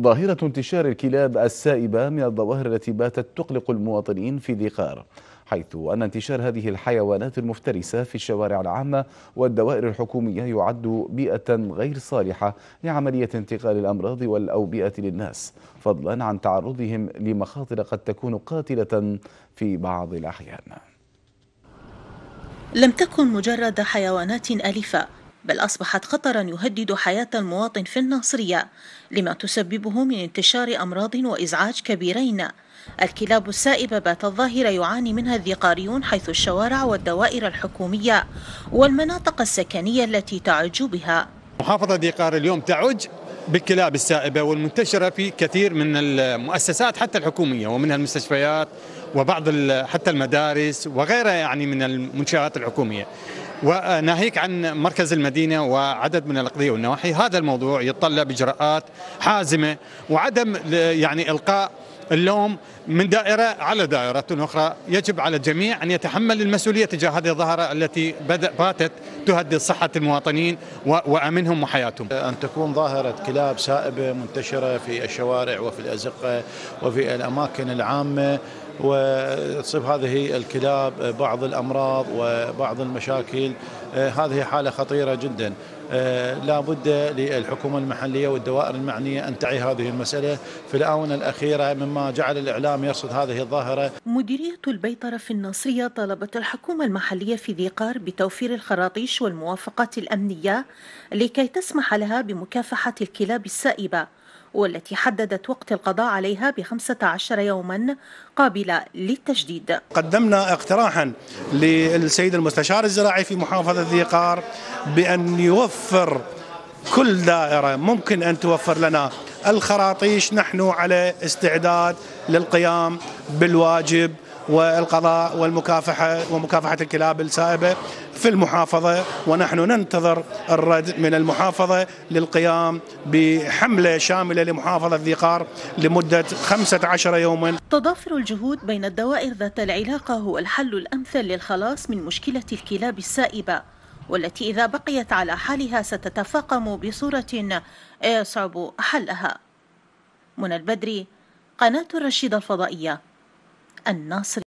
ظاهرة انتشار الكلاب السائبة من الظواهر التي باتت تقلق المواطنين في ذي قار حيث أن انتشار هذه الحيوانات المفترسة في الشوارع العامة والدوائر الحكومية يعد بيئة غير صالحة لعملية انتقال الأمراض والأوبئة للناس فضلا عن تعرضهم لمخاطر قد تكون قاتلة في بعض الأحيان. لم تكن مجرد حيوانات أليفة بل أصبحت خطرا يهدد حياة المواطن في الناصرية لما تسببه من انتشار أمراض وإزعاج كبيرين. الكلاب السائبة بات الظاهرة يعاني منها الذقاريون حيث الشوارع والدوائر الحكومية والمناطق السكنية التي تعج بها. محافظة ذيقار اليوم تعج بالكلاب السائبة والمنتشرة في كثير من المؤسسات حتى الحكومية ومنها المستشفيات وبعض حتى المدارس وغيرها يعني من المنشآت الحكومية. وناهيك عن مركز المدينة وعدد من الأقضية والنواحي. هذا الموضوع يتطلب إجراءات حازمة وعدم يعني إلقاء اللوم من دائرة على دائرة أخرى يجب على الجميع أن يتحمل المسؤولية تجاه هذه الظاهرة التي باتت تهدد صحة المواطنين وأمنهم وحياتهم. أن تكون ظاهرة كلاب سائبة منتشرة في الشوارع وفي الأزقة وفي الأماكن العامة وتصيب هذه الكلاب بعض الأمراض وبعض المشاكل. هذه حالة خطيرة جدا. لا بد للحكومة المحلية والدوائر المعنية أن تعي هذه المسألة. في الآونة الأخيرة مما جعل الإعلام يرصد هذه الظاهرة. مديرية البيطرة في الناصرية طلبت الحكومة المحلية في ذي قار بتوفير الخراطيش والموافقات الأمنية لكي تسمح لها بمكافحة الكلاب السائبة. والتي حددت وقت القضاء عليها بخمسة عشر يوما قابلة للتجديد. قدمنا اقتراحا للسيد المستشار الزراعي في محافظة ذي قار بأن يوفر كل دائرة ممكن أن توفر لنا الخراطيش. نحن على استعداد للقيام بالواجب والقضاء والمكافحة ومكافحة الكلاب السائبة. في المحافظة ونحن ننتظر الرد من المحافظة للقيام بحملة شاملة لمحافظة ذي قار لمدة 15 يوما. تضافر الجهود بين الدوائر ذات العلاقة هو الحل الأمثل للخلاص من مشكلة الكلاب السائبة والتي إذا بقيت على حالها ستتفاقم بصورة يصعب حلها. من البدري قناة الرشيد الفضائية الناصر.